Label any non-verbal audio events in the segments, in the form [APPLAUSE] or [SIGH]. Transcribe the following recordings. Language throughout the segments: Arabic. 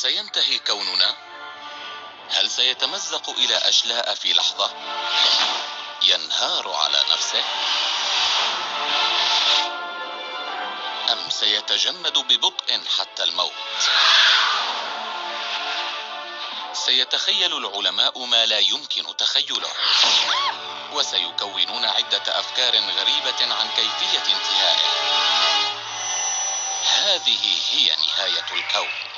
سينتهي كوننا؟ هل سيتمزق إلى أشلاء في لحظة؟ ينهار على نفسه؟ أم سيتجمد ببطء حتى الموت؟ سيتخيل العلماء ما لا يمكن تخيله وسيكونون عدة أفكار غريبة عن كيفية انتهائه هذه هي نهاية الكون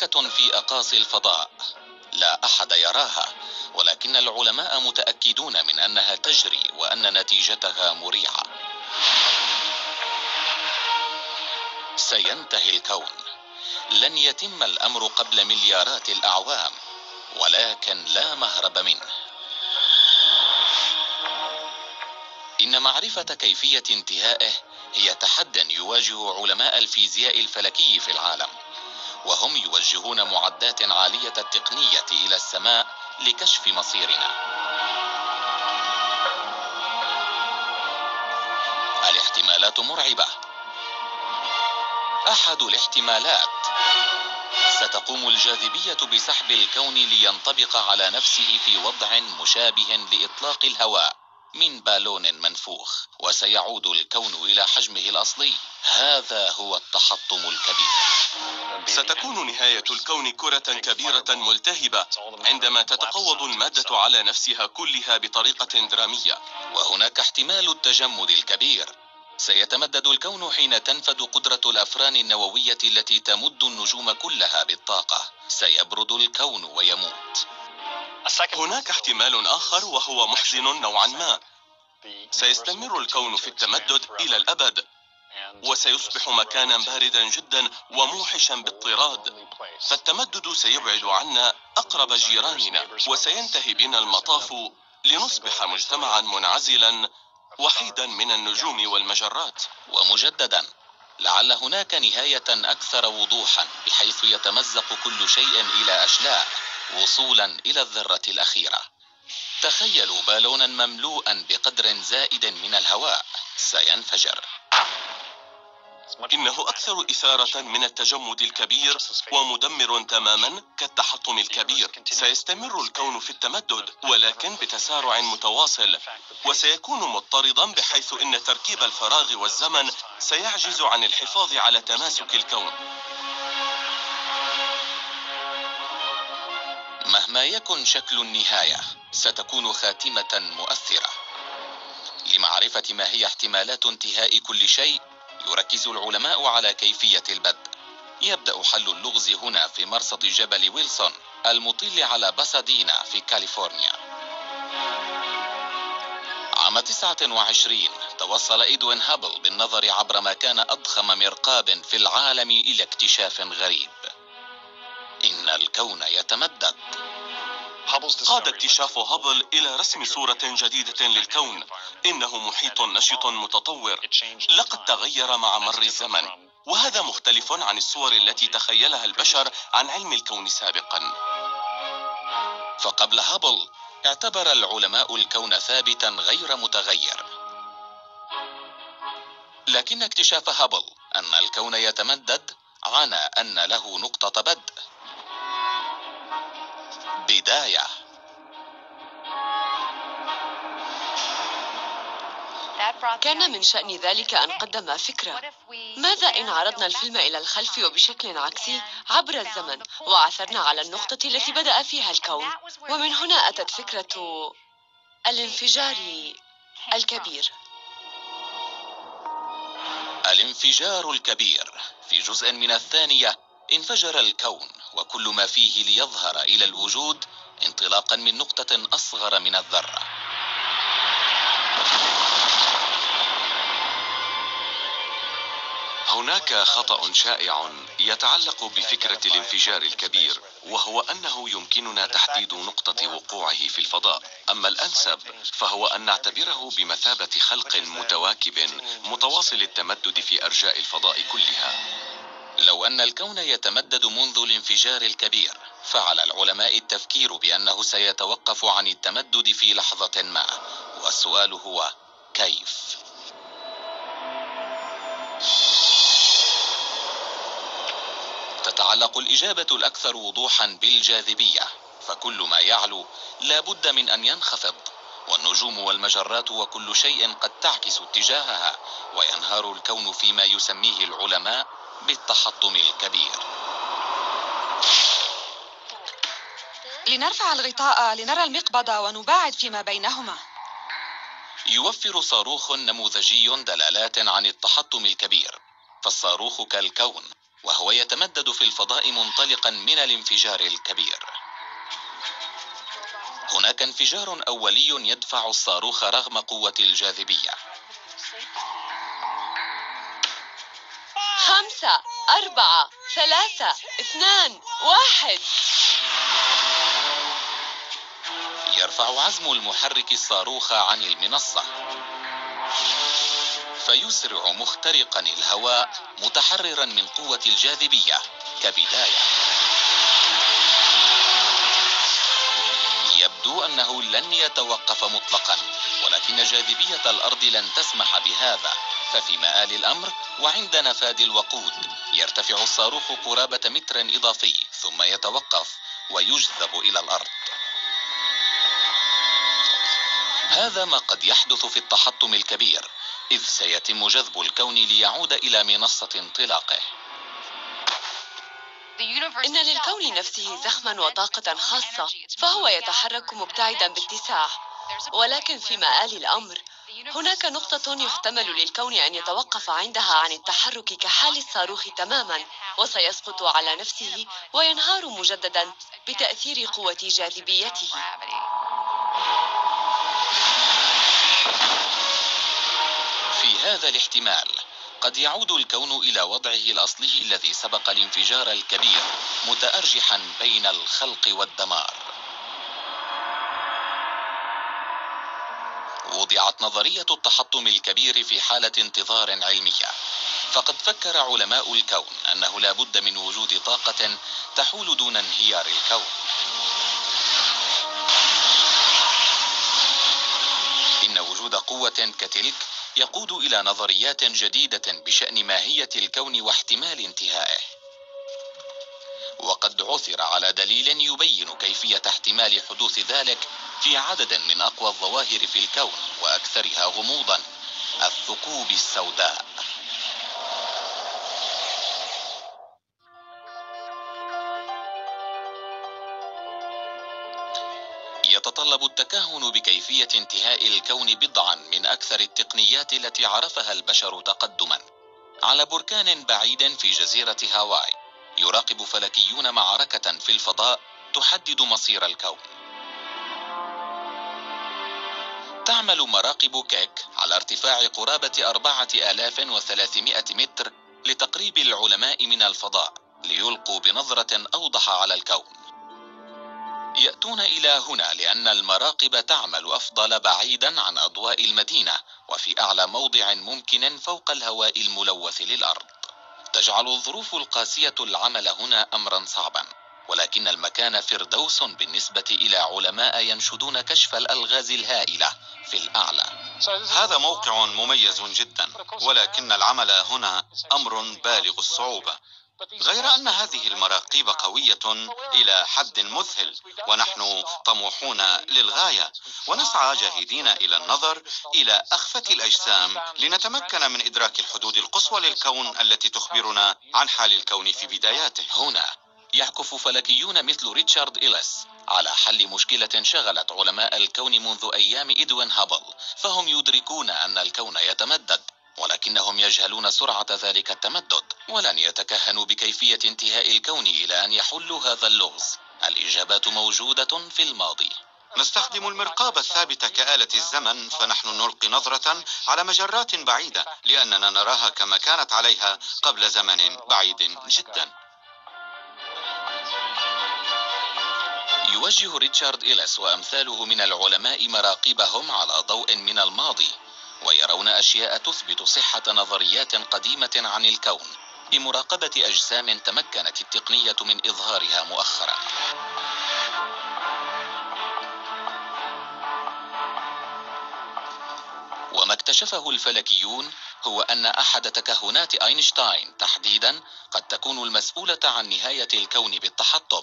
معركة في أقاصي الفضاء. لا أحد يراها ولكن العلماء متأكدون من أنها تجري وأن نتيجتها مريعة. سينتهي الكون. لن يتم الأمر قبل مليارات الأعوام ولكن لا مهرب منه. إن معرفة كيفية انتهائه هي تحد يواجه علماء الفيزياء الفلكي في العالم. وهم يوجهون معدات عالية التقنية إلى السماء لكشف مصيرنا. الاحتمالات مرعبة. أحد الاحتمالات. ستقوم الجاذبية بسحب الكون لينطبق على نفسه في وضع مشابه لإطلاق الهواء. من بالون منفوخ وسيعود الكون إلى حجمه الأصلي. هذا هو التحطم الكبير. ستكون نهاية الكون كرة كبيرة ملتهبة عندما تتقوض المادة على نفسها كلها بطريقة درامية. وهناك احتمال التجمد الكبير. سيتمدد الكون حين تنفد قدرة الأفران النووية التي تمد النجوم كلها بالطاقة. سيبرد الكون ويموت. هناك احتمال آخر وهو محزن نوعا ما. سيستمر الكون في التمدد إلى الأبد وسيصبح مكانا باردا جدا وموحشا باضطراد فالتمدد سيبعد عنا أقرب جيراننا وسينتهي بنا المطاف لنصبح مجتمعا منعزلا وحيدا من النجوم والمجرات. ومجددا لعل هناك نهاية أكثر وضوحا بحيث يتمزق كل شيء إلى أشلاء وصولا إلى الذرة الأخيرة. تخيلوا بالونا مملوءا بقدر زائد من الهواء. سينفجر. إنه أكثر إثارة من التجمد الكبير ومدمر تماما كالتحطم الكبير. سيستمر الكون في التمدد ولكن بتسارع متواصل. وسيكون مضطردا بحيث إن تركيب الفراغ والزمن سيعجز عن الحفاظ على تماسك الكون. مهما يكن شكل النهاية ستكون خاتمة مؤثرة. لمعرفة ما هي احتمالات انتهاء كل شيء يركز العلماء على كيفية البدء. يبدأ حل اللغز هنا في مرصد جبل ويلسون المطل على باسادينا في كاليفورنيا. عام 29 توصل إدوين هابل بالنظر عبر ما كان أضخم مرقاب في العالم إلى اكتشاف غريب. إن الكون يتمدد. قاد اكتشاف هابل إلى رسم صورة جديدة للكون. إنه محيط نشط متطور. لقد تغير مع مر الزمن. وهذا مختلف عن الصور التي تخيلها البشر عن علم الكون سابقا. فقبل هابل اعتبر العلماء الكون ثابتا غير متغير. لكن اكتشاف هابل أن الكون يتمدد عنى أن له نقطة بدء بداية. كان من شأن ذلك أن قدم فكرة. ماذا إن عرضنا الفيلم إلى الخلف وبشكل عكسي عبر الزمن وعثرنا على النقطة التي بدأ فيها الكون؟ ومن هنا أتت فكرة الانفجار الكبير. الانفجار الكبير في جزء من الثانية. انفجر الكون وكل ما فيه ليظهر إلى الوجود انطلاقا من نقطة أصغر من الذرة. هناك خطأ شائع يتعلق بفكرة الانفجار الكبير وهو أنه يمكننا تحديد نقطة وقوعه في الفضاء. أما الأنسب فهو أن نعتبره بمثابة خلق متواكب متواصل التمدد في أرجاء الفضاء كلها. لو أن الكون يتمدد منذ الانفجار الكبير فعلى العلماء التفكير بأنه سيتوقف عن التمدد في لحظة ما والسؤال هو كيف؟ تتعلق الإجابة الأكثر وضوحا بالجاذبية فكل ما يعلو لا بد من أن ينخفض والنجوم والمجرات وكل شيء قد تعكس اتجاهها وينهار الكون فيما يسميه العلماء بالتحطم الكبير. لنرفع الغطاء لنرى المقبض ونباعد فيما بينهما. يوفر صاروخ نموذجي دلالات عن التحطم الكبير فالصاروخ كالكون وهو يتمدد في الفضاء منطلقا من الانفجار الكبير. هناك انفجار أولي يدفع الصاروخ رغم قوة الجاذبية. خمسة أربعة ثلاثة اثنان واحد. يرفع عزم المحرك الصاروخ عن المنصة. فيسرع مخترقا الهواء متحررا من قوة الجاذبية. كبداية. يبدو أنه لن يتوقف مطلقا ولكن جاذبية الأرض لن تسمح بهذا. ففي مآل الأمر وعند نفاد الوقود يرتفع الصاروخ قرابة متر إضافي ثم يتوقف ويجذب إلى الأرض. هذا ما قد يحدث في التحطم الكبير إذ سيتم جذب الكون ليعود إلى منصة انطلاقه. إن للكون نفسه زخما وطاقة خاصة فهو يتحرك مبتعدا باتساع. ولكن في مآل الأمر هناك نقطة يحتمل للكون أن يتوقف عندها عن التحرك كحال الصاروخ تماما وسيسقط على نفسه وينهار مجددا بتأثير قوة جاذبيته. في هذا الاحتمال قد يعود الكون إلى وضعه الأصلي الذي سبق الانفجار الكبير متأرجحا بين الخلق والدمار. وضعت نظرية التحطم الكبير في حالة انتظار علمية. فقد فكر علماء الكون أنه لا بد من وجود طاقة تحول دون انهيار الكون. إن وجود قوة كتلك يقود إلى نظريات جديدة بشأن ماهية الكون واحتمال انتهائه. وقد عثر على دليل يبين كيفية احتمال حدوث ذلك في عدد من أقوى الظواهر في الكون وأكثرها غموضا الثقوب السوداء. يتطلب التكهن بكيفية انتهاء الكون بضعا من أكثر التقنيات التي عرفها البشر تقدما. على بركان بعيد في جزيرة هاواي يراقب فلكيون معركة في الفضاء تحدد مصير الكون. تعمل مراقب كيك على ارتفاع قرابة أربعة آلاف وثلاثمائة متر لتقريب العلماء من الفضاء ليلقوا بنظرة أوضح على الكون. يأتون إلى هنا لأن المراقب تعمل أفضل بعيدا عن أضواء المدينة وفي أعلى موضع ممكن فوق الهواء الملوث للأرض. تجعل الظروف القاسية العمل هنا أمرا صعبا ولكن المكان فردوس بالنسبة إلى علماء ينشدون كشف الألغاز الهائلة في الأعلى. هذا موقع مميز جدا ولكن العمل هنا أمر بالغ الصعوبة. غير أن هذه المراقيب قوية إلى حد مذهل ونحن طموحون للغاية ونسعى جاهدين إلى النظر إلى أخفة الأجسام لنتمكن من إدراك الحدود القصوى للكون التي تخبرنا عن حال الكون في بداياته. هنا يعكف فلكيون مثل ريتشارد إيلس على حل مشكلة شغلت علماء الكون منذ أيام إدوين هابل فهم يدركون أن الكون يتمدد. ولكنهم يجهلون سرعة ذلك التمدد ولن يتكهنوا بكيفية انتهاء الكون إلى أن يحلوا هذا اللغز. الإجابات موجودة في الماضي. نستخدم المرقاب الثابت كآلة الزمن فنحن نلقي نظرة على مجرات بعيدة لأننا نراها كما كانت عليها قبل زمن بعيد جدا. يوجه ريتشارد إيلس وأمثاله من العلماء مراقبهم على ضوء من الماضي. ويرون أشياء تثبت صحة نظريات قديمة عن الكون بمراقبة أجسام تمكنت التقنية من إظهارها مؤخرا. وما اكتشفه الفلكيون هو أن أحد تكهنات أينشتاين تحديدا قد تكون المسؤولة عن نهاية الكون بالتحطم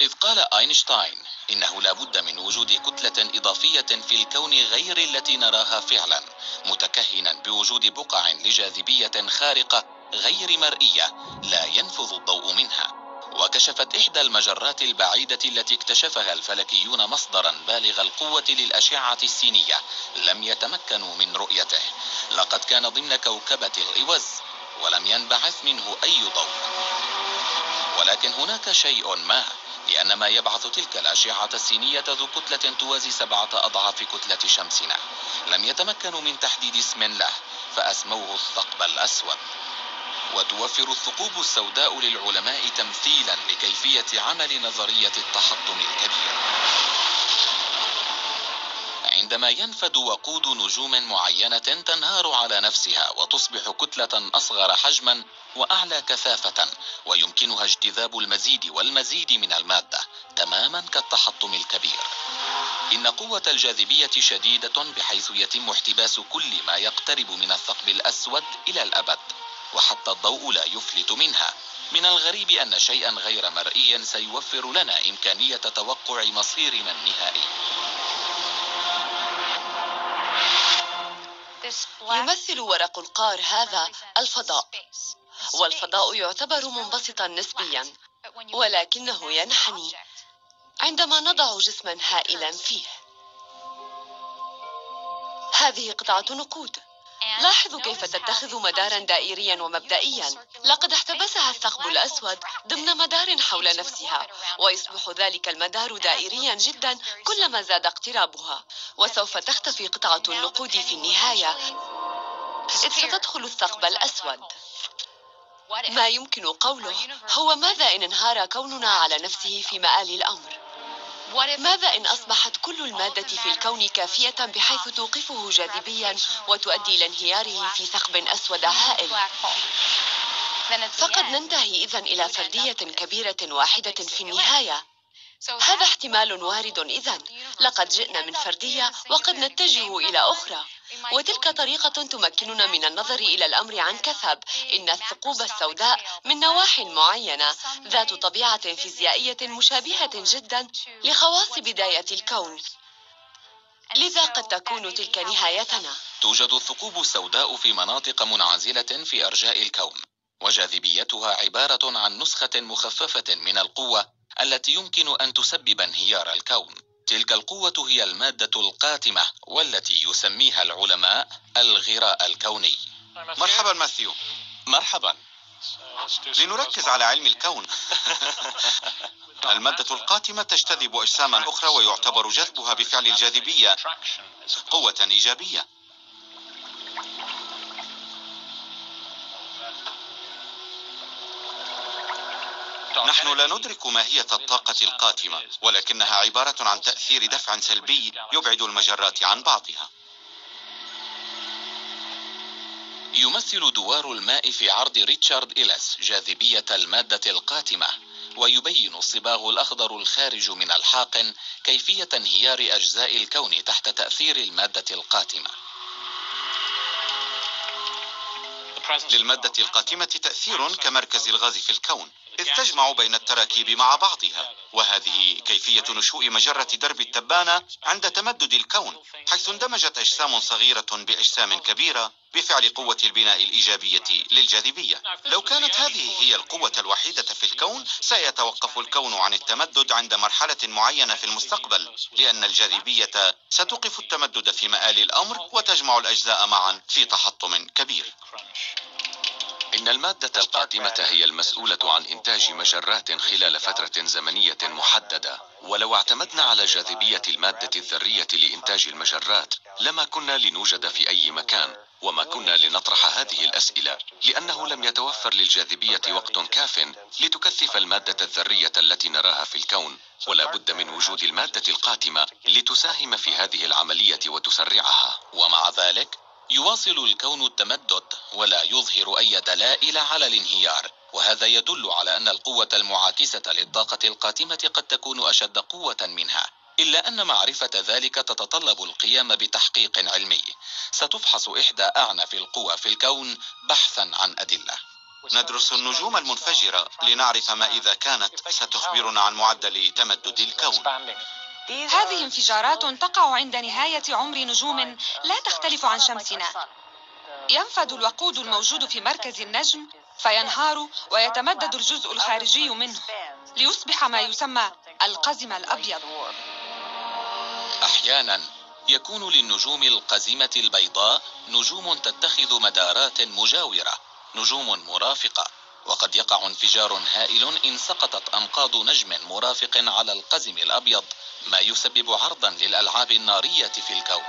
إذ قال أينشتاين إنه لا بد من وجود كتلة إضافية في الكون غير التي نراها فعلا متكهنا بوجود بقع لجاذبية خارقة غير مرئية لا ينفذ الضوء منها. وكشفت إحدى المجرات البعيدة التي اكتشفها الفلكيون مصدرا بالغ القوة للأشعة السينية لم يتمكنوا من رؤيته. لقد كان ضمن كوكبة الإوز ولم ينبعث منه أي ضوء. ولكن هناك شيء ما لأن ما يبعث تلك الأشعة السينية ذو كتلة توازي سبعة أضعاف كتلة شمسنا. لم يتمكنوا من تحديد اسم له فأسموه الثقب الأسود. وتوفر الثقوب السوداء للعلماء تمثيلا لكيفية عمل نظرية التحطم الكبير. عندما ينفد وقود نجوم معينة تنهار على نفسها وتصبح كتلة أصغر حجما وأعلى كثافة ويمكنها اجتذاب المزيد والمزيد من المادة تماما كالتحطم الكبير. إن قوة الجاذبية شديدة بحيث يتم احتباس كل ما يقترب من الثقب الأسود إلى الأبد وحتى الضوء لا يفلت منها. من الغريب أن شيئا غير مرئي سيوفر لنا إمكانية توقع مصيرنا النهائي. يمثل ورق القار هذا الفضاء. والفضاء يعتبر منبسطا نسبيا ولكنه ينحني عندما نضع جسما هائلا فيه. هذه قطعة نقود. لاحظوا كيف تتخذ مدارا دائريا ومبدئيا. لقد احتبسها الثقب الأسود ضمن مدار حول نفسها ويصبح ذلك المدار دائريا جدا كلما زاد اقترابها. وسوف تختفي قطعة النقود في النهاية. إذ ستدخل الثقب الأسود. ما يمكن قوله هو ماذا إن انهار كوننا على نفسه في مآل الأمر؟ ماذا إن أصبحت كل المادة في الكون كافية بحيث توقفه جاذبيا وتؤدي إلى انهياره في ثقب أسود هائل؟ فقد ننتهي إذا إلى فردية كبيرة واحدة في النهاية. هذا احتمال وارد إذا. لقد جئنا من فردية وقد نتجه إلى أخرى. وتلك طريقة تمكننا من النظر إلى الأمر عن كثب. إن الثقوب السوداء من نواح معينة ذات طبيعة فيزيائية مشابهة جدا لخواص بداية الكون. لذا قد تكون تلك نهايتنا. توجد الثقوب السوداء في مناطق منعزلة في أرجاء الكون وجاذبيتها عبارة عن نسخة مخففة من القوة التي يمكن أن تسبب انهيار الكون. تلك القوة هي المادة القاتمة والتي يسميها العلماء الغراء الكوني. مرحبا ماثيو. مرحبا. لنركز على علم الكون. [LAUGHS] المادة القاتمة تجتذب أجساما أخرى ويعتبر جذبها بفعل الجاذبية قوة إيجابية. نحن لا ندرك ماهية الطاقة القاتمة ولكنها عبارة عن تأثير دفع سلبي يبعد المجرات عن بعضها. يمثل دوار الماء في عرض ريتشارد إليس جاذبية المادة القاتمة ويبين الصباغ الأخضر الخارج من الحاقن كيفية انهيار أجزاء الكون تحت تأثير المادة القاتمة. للمادة القاتمة تأثير كمركز الغاز في الكون إذ تجمع بين التراكيب مع بعضها وهذه كيفية نشوء مجرة درب التبانة عند تمدد الكون حيث اندمجت أجسام صغيرة بأجسام كبيرة بفعل قوة البناء الإيجابية للجاذبية. لو كانت هذه هي القوة الوحيدة في الكون سيتوقف الكون عن التمدد عند مرحلة معينة في المستقبل لأن الجاذبية ستوقف التمدد في مآل الأمر وتجمع الأجزاء معا في تحطم كبير. إن المادة القاتمة هي المسؤولة عن إنتاج مجرات خلال فترة زمنية محددة. ولو اعتمدنا على جاذبية المادة الذرية لإنتاج المجرات لما كنا لنوجد في أي مكان وما كنا لنطرح هذه الأسئلة لأنه لم يتوفر للجاذبية وقت كاف لتكثف المادة الذرية التي نراها في الكون. ولا بد من وجود المادة القاتمة لتساهم في هذه العملية وتسرعها. ومع ذلك يواصل الكون التمدد ولا يظهر أي دلائل على الانهيار وهذا يدل على أن القوة المعاكسة للطاقة القاتمة قد تكون أشد قوة منها إلا أن معرفة ذلك تتطلب القيام بتحقيق علمي. ستفحص إحدى أعنف القوى في الكون بحثا عن أدلة. ندرس النجوم المنفجرة لنعرف ما إذا كانت ستخبرنا عن معدل تمدد الكون. هذه انفجارات تقع عند نهاية عمر نجوم لا تختلف عن شمسنا. ينفد الوقود الموجود في مركز النجم فينهار ويتمدد الجزء الخارجي منه ليصبح ما يسمى القزم الأبيض. أحيانا يكون للنجوم القزمة البيضاء نجوم تتخذ مدارات مجاورة نجوم مرافقة. وقد يقع انفجار هائل إن سقطت أنقاض نجم مرافق على القزم الأبيض ما يسبب عرضا للألعاب النارية في الكون.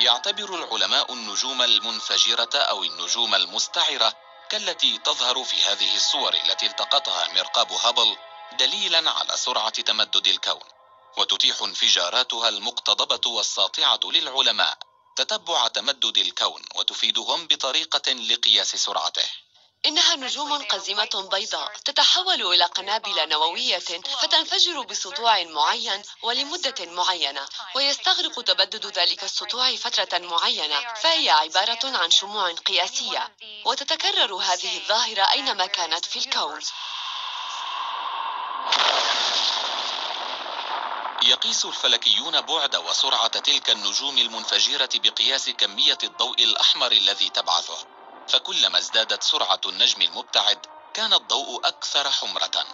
يعتبر العلماء النجوم المنفجرة أو النجوم المستعرة كالتي تظهر في هذه الصور التي التقطها مرقاب هابل دليلا على سرعة تمدد الكون وتتيح انفجاراتها المقتضبة والساطعة للعلماء. تتبع تمدد الكون وتفيدهم بطريقة لقياس سرعته. إنها نجوم قزمة بيضاء تتحول إلى قنابل نووية فتنفجر بسطوع معين ولمدة معينة ويستغرق تبدد ذلك السطوع فترة معينة فهي عبارة عن شموع قياسية وتتكرر هذه الظاهرة أينما كانت في الكون. يقيس الفلكيون بعد وسرعة تلك النجوم المنفجرة بقياس كمية الضوء الأحمر الذي تبعثه. فكلما ازدادت سرعة النجم المبتعد كان الضوء أكثر حمرة.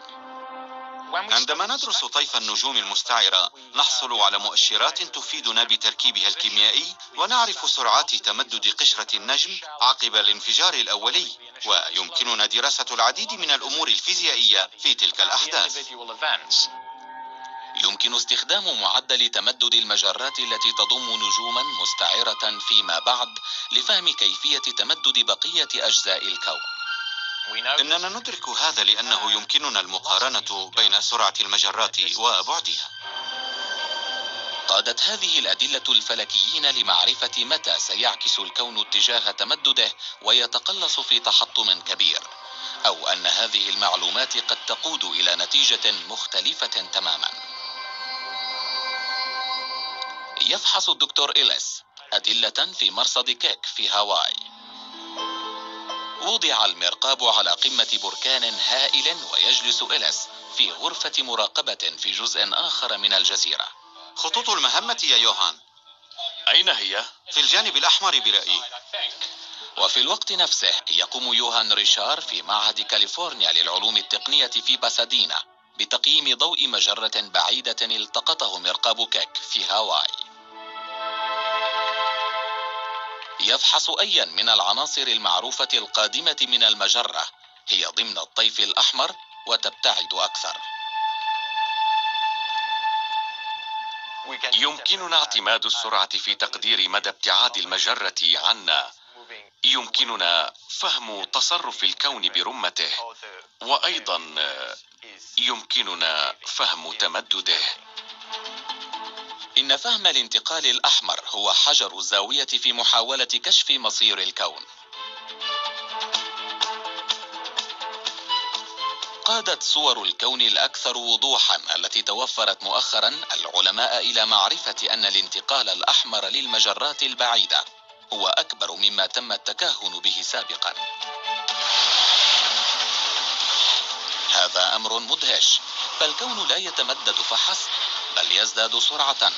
عندما ندرس طيف النجوم المستعرة نحصل على مؤشرات تفيدنا بتركيبها الكيميائي ونعرف سرعات تمدد قشرة النجم عقب الانفجار الأولي ويمكننا دراسة العديد من الأمور الفيزيائية في تلك الأحداث. يمكن استخدام معدل تمدد المجرات التي تضم نجوما مستعرة فيما بعد لفهم كيفية تمدد بقية أجزاء الكون. إننا ندرك هذا لأنه يمكننا المقارنة بين سرعة المجرات وبعدها. قادت هذه الأدلة الفلكيين لمعرفة متى سيعكس الكون اتجاه تمدده ويتقلص في تحطم كبير أو أن هذه المعلومات قد تقود إلى نتيجة مختلفة تماما. يفحص الدكتور إليس أدلة في مرصد كيك في هاواي. وضع المرقاب على قمة بركان هائل ويجلس إليس في غرفة مراقبة في جزء آخر من الجزيرة. خطوط المهمة يا يوهان. أين هي؟ في الجانب الأحمر برأيي. وفي الوقت نفسه يقوم يوهان ريشار في معهد كاليفورنيا للعلوم التقنية في باسادينا بتقييم ضوء مجرة بعيدة التقطه مرقاب كيك في هاواي. يفحص أيا من العناصر المعروفة القادمة من المجرة هي ضمن الطيف الأحمر وتبتعد أكثر. يمكننا اعتماد السرعة في تقدير مدى ابتعاد المجرة عنا. يمكننا فهم تصرف الكون برمته. وأيضا يمكننا فهم تمدده. إن فهم الانتقال الأحمر هو حجر الزاوية في محاولة كشف مصير الكون. قادت صور الكون الأكثر وضوحا التي توفرت مؤخرا العلماء إلى معرفة أن الانتقال الأحمر للمجرات البعيدة هو أكبر مما تم التكهن به سابقا. هذا أمر مدهش فالكون لا يتمدد فحسب بل يزداد سرعة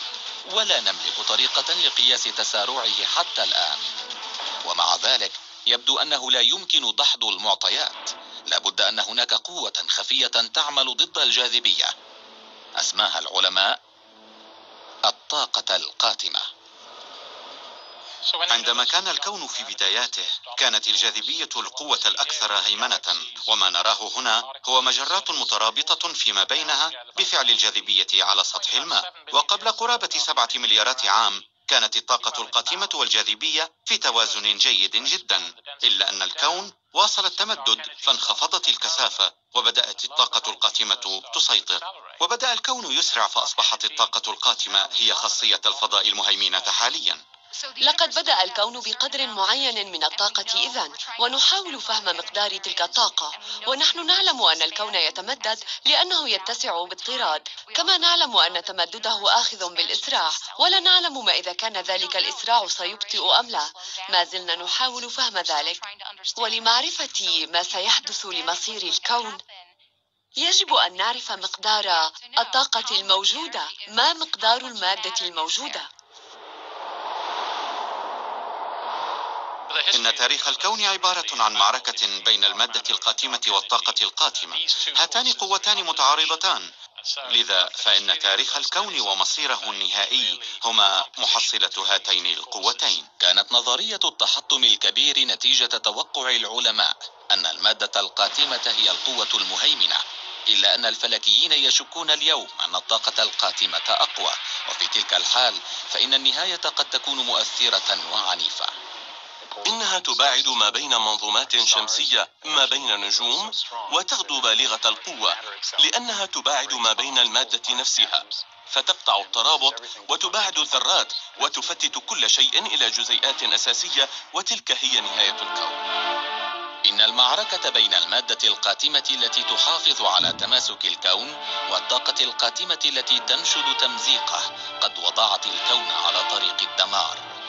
ولا نملك طريقة لقياس تسارعه حتى الآن. ومع ذلك يبدو أنه لا يمكن دحض المعطيات. لابد أن هناك قوة خفية تعمل ضد الجاذبية. أسماها العلماء الطاقة القاتمة. عندما كان الكون في بداياته كانت الجاذبية القوة الأكثر هيمنة وما نراه هنا هو مجرات مترابطة فيما بينها بفعل الجاذبية على سطح الماء. وقبل قرابة سبعة مليارات عام كانت الطاقة القاتمة والجاذبية في توازن جيد جدا إلا أن الكون واصل التمدد فانخفضت الكثافة وبدأت الطاقة القاتمة تسيطر. وبدأ الكون يسرع فأصبحت الطاقة القاتمة هي خاصية الفضاء المهيمنة حاليا. لقد بدأ الكون بقدر معين من الطاقة إذا ونحاول فهم مقدار تلك الطاقة. ونحن نعلم أن الكون يتمدد لأنه يتسع باضطراد كما نعلم أن تمدده آخذ بالإسراع. ولا نعلم ما إذا كان ذلك الإسراع سيبطئ أم لا. ما زلنا نحاول فهم ذلك. ولمعرفة ما سيحدث لمصير الكون يجب أن نعرف مقدار الطاقة الموجودة. ما مقدار المادة الموجودة؟ إن تاريخ الكون عبارة عن معركة بين المادة القاتمة والطاقة القاتمة. هاتان قوتان متعارضتان. لذا فإن تاريخ الكون ومصيره النهائي هما محصلة هاتين القوتين. كانت نظرية التحطم الكبير نتيجة توقع العلماء أن المادة القاتمة هي القوة المهيمنة إلا أن الفلكيين يشكون اليوم أن الطاقة القاتمة أقوى. وفي تلك الحال فإن النهاية قد تكون مؤثرة وعنيفة. إنها تباعد ما بين منظومات شمسية ما بين نجوم وتغدو بالغة القوة لأنها تباعد ما بين المادة نفسها. فتقطع الترابط وتباعد الذرات وتفتت كل شيء إلى جزيئات أساسية وتلك هي نهاية الكون. إن المعركة بين المادة القاتمة التي تحافظ على تماسك الكون والطاقة القاتمة التي تنشد تمزيقه قد وضعت الكون على طريق الدمار.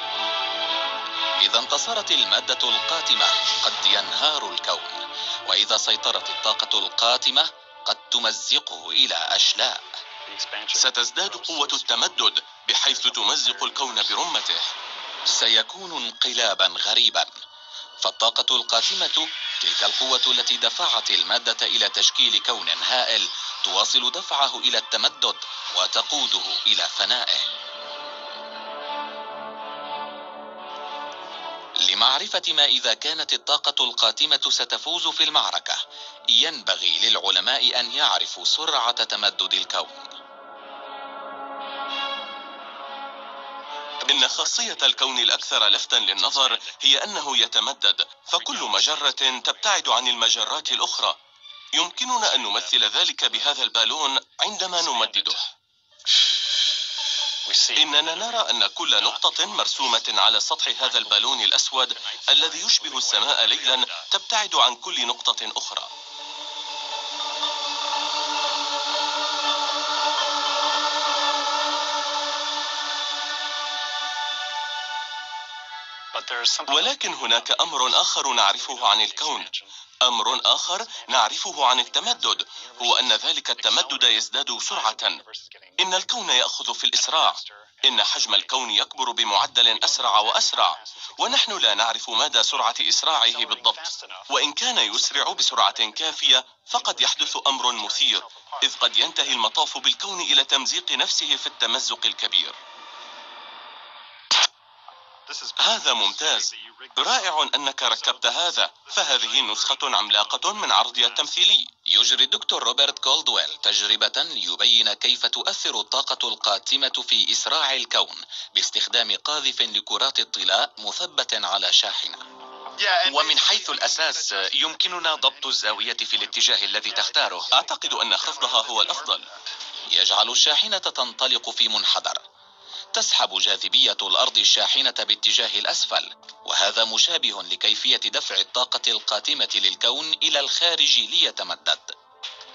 إذا انتصرت المادة القاتمة قد ينهار الكون وإذا سيطرت الطاقة القاتمة قد تمزقه إلى أشلاء. ستزداد قوة التمدد بحيث تمزق الكون برمته. سيكون انقلابا غريبا. فالطاقة القاتمة تلك القوة التي دفعت المادة إلى تشكيل كون هائل تواصل دفعه إلى التمدد وتقوده إلى فنائه. لمعرفة ما إذا كانت الطاقة القاتمة ستفوز في المعركة. ينبغي للعلماء أن يعرفوا سرعة تمدد الكون. إن خاصية الكون الأكثر لفتا للنظر هي أنه يتمدد فكل مجرة تبتعد عن المجرات الأخرى. يمكننا أن نمثل ذلك بهذا البالون عندما نمدده. إننا نرى أن كل نقطة مرسومة على سطح هذا البالون الأسود الذي يشبه السماء ليلا تبتعد عن كل نقطة أخرى. ولكن هناك أمر آخر نعرفه عن الكون. أمر آخر نعرفه عن التمدد هو أن ذلك التمدد يزداد سرعة. إن الكون يأخذ في الإسراع. إن حجم الكون يكبر بمعدل أسرع وأسرع. ونحن لا نعرف مدى سرعة إسراعه بالضبط. وإن كان يسرع بسرعة كافية فقد يحدث أمر مثير إذ قد ينتهي المطاف بالكون إلى تمزيق نفسه في التمزق الكبير. هذا ممتاز. رائع أنك ركبت هذا. فهذه نسخة عملاقة من عرضي التمثيلي. يجري الدكتور روبرت كولدويل تجربة ليبين كيف تؤثر الطاقة القاتمة في إسراع الكون باستخدام قاذف لكرات الطلاء مثبت على شاحنة. ومن حيث الأساس يمكننا ضبط الزاوية في الاتجاه الذي تختاره. أعتقد أن خفضها هو الأفضل. يجعل الشاحنة تنطلق في منحدر. تسحب جاذبية الأرض الشاحنة باتجاه الأسفل وهذا مشابه لكيفية دفع الطاقة القاتمة للكون إلى الخارج ليتمدد.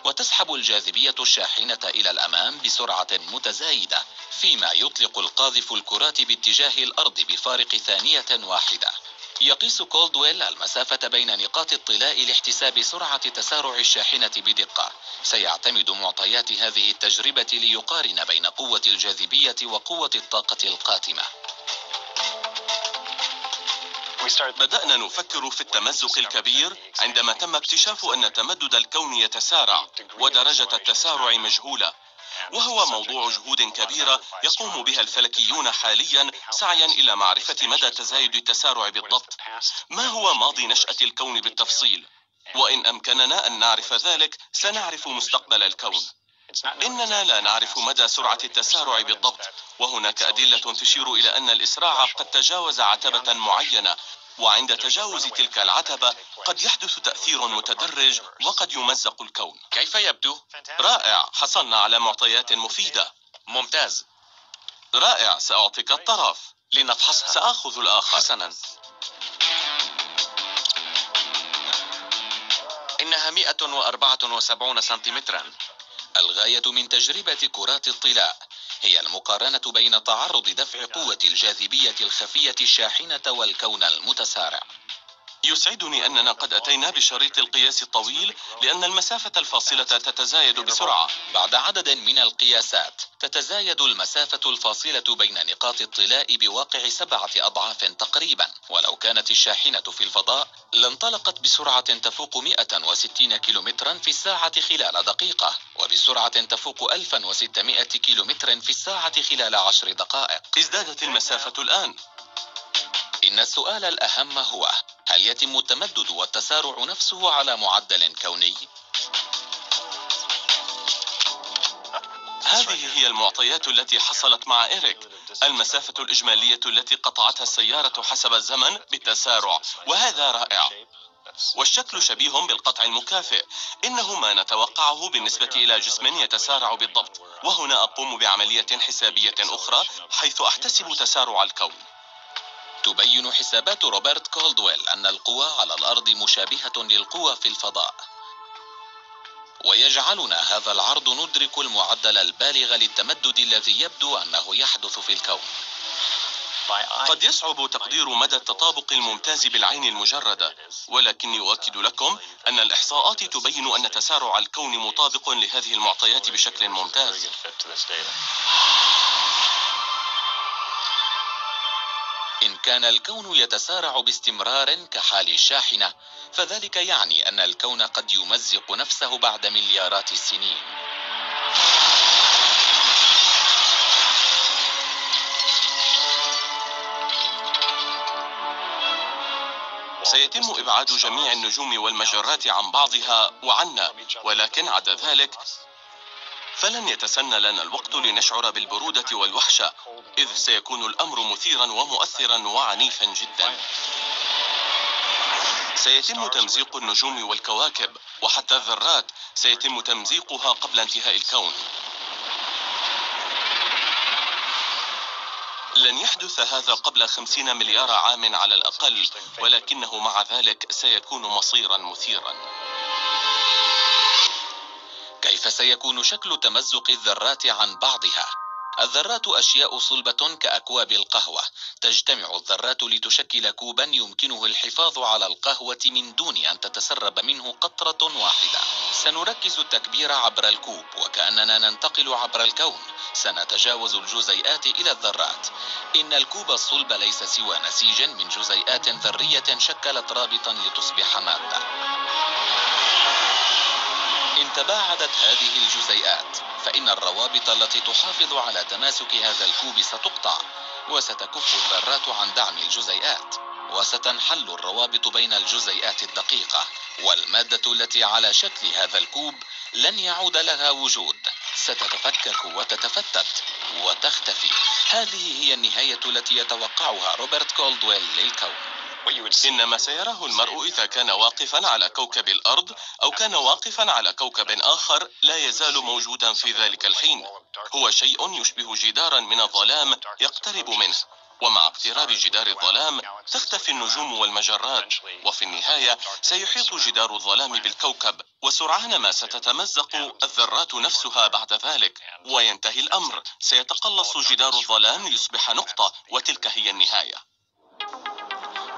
وتسحب الجاذبية الشاحنة إلى الأمام بسرعة متزايدة فيما يطلق القاذف الكرات باتجاه الأرض بفارق ثانية واحدة. يقيس كولدويل المسافة بين نقاط الطلاء لاحتساب سرعة تسارع الشاحنة بدقة. سيعتمد معطيات هذه التجربة ليقارن بين قوة الجاذبية وقوة الطاقة القاتمة. بدأنا نفكر في التمزق الكبير عندما تم اكتشاف أن تمدد الكون يتسارع ودرجة التسارع مجهولة. وهو موضوع جهود كبيرة يقوم بها الفلكيون حاليا سعيا إلى معرفة مدى تزايد التسارع بالضبط. ما هو ماضي نشأة الكون بالتفصيل؟ وإن أمكننا أن نعرف ذلك سنعرف مستقبل الكون. إننا لا نعرف مدى سرعة التسارع بالضبط وهناك أدلة تشير إلى أن الإسراع قد تجاوز عتبة معينة. وعند تجاوز تلك العتبة قد يحدث تأثير متدرج وقد يمزق الكون. كيف يبدو؟ رائع. حصلنا على معطيات مفيدة. ممتاز. رائع. سأعطيك الطرف لنفحصها. سآخذ الآخر. حسنا. إنها 174 سنتيمترا. الغاية من تجربة كرات الطلاء. هي المقارنة بين تعرض دفع قوة الجاذبية الخفية الشاحنة والكون المتسارع. يسعدني أننا قد أتينا بشريط القياس الطويل لأن المسافة الفاصلة تتزايد بسرعة. بعد عدد من القياسات تتزايد المسافة الفاصلة بين نقاط الطلاء بواقع سبعة أضعاف تقريبا. ولو كانت الشاحنة في الفضاء لانطلقت بسرعة تفوق 160 كيلومترا في الساعة خلال دقيقة وبسرعة تفوق 1600 كيلومتر في الساعة خلال عشر دقائق. ازدادت المسافة الآن. إن السؤال الأهم هو هل يتم التمدد والتسارع نفسه على معدل كوني؟ هذه هي المعطيات التي حصلت مع إيريك المسافة الإجمالية التي قطعتها السيارة حسب الزمن بالتسارع وهذا رائع والشكل شبيه بالقطع المكافئ إنه ما نتوقعه بالنسبة إلى جسم يتسارع بالضبط وهنا أقوم بعملية حسابية أخرى حيث أحتسب تسارع الكون تبين حسابات روبرت كولدويل أن القوى على الأرض مشابهة للقوى في الفضاء. ويجعلنا هذا العرض ندرك المعدل البالغ للتمدد الذي يبدو أنه يحدث في الكون. قد يصعب تقدير مدى التطابق الممتاز بالعين المجردة ولكني أؤكد لكم أن الإحصاءات تبين أن تسارع الكون مطابق لهذه المعطيات بشكل ممتاز. إن كان الكون يتسارع باستمرار كحال الشاحنة فذلك يعني أن الكون قد يمزق نفسه بعد مليارات السنين. سيتم إبعاد جميع النجوم والمجرات عن بعضها وعنا ولكن عدا ذلك فلن يتسنى لنا الوقت لنشعر بالبرودة والوحشة إذ سيكون الأمر مثيرا ومؤثرا وعنيفا جدا. سيتم تمزيق النجوم والكواكب وحتى الذرات سيتم تمزيقها قبل انتهاء الكون. لن يحدث هذا قبل خمسين مليار عام على الأقل ولكنه مع ذلك سيكون مصيرا مثيرا. كيف سيكون شكل تمزق الذرات عن بعضها. الذرات أشياء صلبة كأكواب القهوة. تجتمع الذرات لتشكل كوبا يمكنه الحفاظ على القهوة من دون أن تتسرب منه قطرة واحدة. سنركز التكبير عبر الكوب وكأننا ننتقل عبر الكون. سنتجاوز الجزيئات إلى الذرات. إن الكوب الصلب ليس سوى نسيج من جزيئات ذرية شكلت رابطا لتصبح مادة. إن تباعدت هذه الجزيئات فإن الروابط التي تحافظ على تماسك هذا الكوب ستقطع وستكف الذرات عن دعم الجزيئات وستنحل الروابط بين الجزيئات الدقيقة والمادة التي على شكل هذا الكوب لن يعود لها وجود. ستتفكك وتتفتت وتختفي. هذه هي النهاية التي يتوقعها روبرت كولدويل للكون. إن ما سيراه المرء إذا كان واقفا على كوكب الأرض أو كان واقفا على كوكب آخر لا يزال موجودا في ذلك الحين. هو شيء يشبه جدارا من الظلام يقترب منه. ومع اقتراب جدار الظلام تختفي النجوم والمجرات. وفي النهاية سيحيط جدار الظلام بالكوكب وسرعان ما ستتمزق الذرات نفسها بعد ذلك. وينتهي الأمر. سيتقلص جدار الظلام ليصبح نقطة. وتلك هي النهاية.